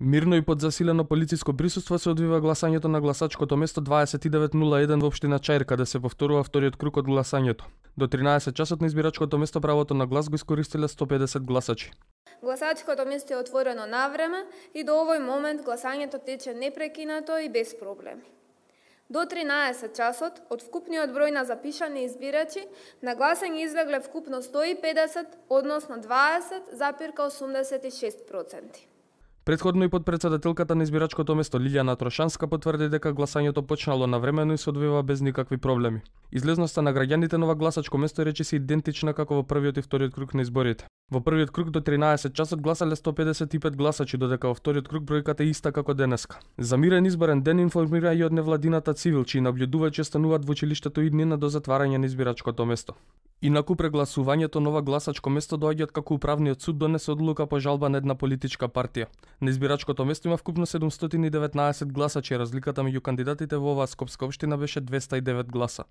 Мирно и под засилено полициско присуство се одвива гласањето на гласачкото место 2901 во општина Чаир, каде да се повторува вториот круг од гласањето. До 13 часот на избирачкото место правото на глас го искористиле 150 гласачи. Гласачкото место е отворено на време и до овој момент гласањето тече непрекинато и без проблеми. До 13 часот, од вкупниот број на запишани избирачи, на гласање излегле вкупно 150, односно 20,86%. Предходно и подпредседателката на избирачкото место Лилијана Трошанска потврди дека гласањето почнало навремено и се одвива без никакви проблеми. Излезноста на граѓаните нова гласачко место речи се идентична како во првиот и вториот круг на изборите. Во првиот круг до 13 часот гласале 155 гласачи, додека во вториот круг бројката е иста како денеска. За мирен изборен ден информира и од невладината цивил, чии наблюдувачи стануваат во училиштето и днина до затварање на избирачкото место. Инаку прегласувањето нова гласачко место доаѓаат како управниот суд донесе одлука по жалба на една политичка партија. На избирачкото место има вкупно 719 гласачи, разликата меѓу кандидатите во оваа скопска општина беше 209 гласа.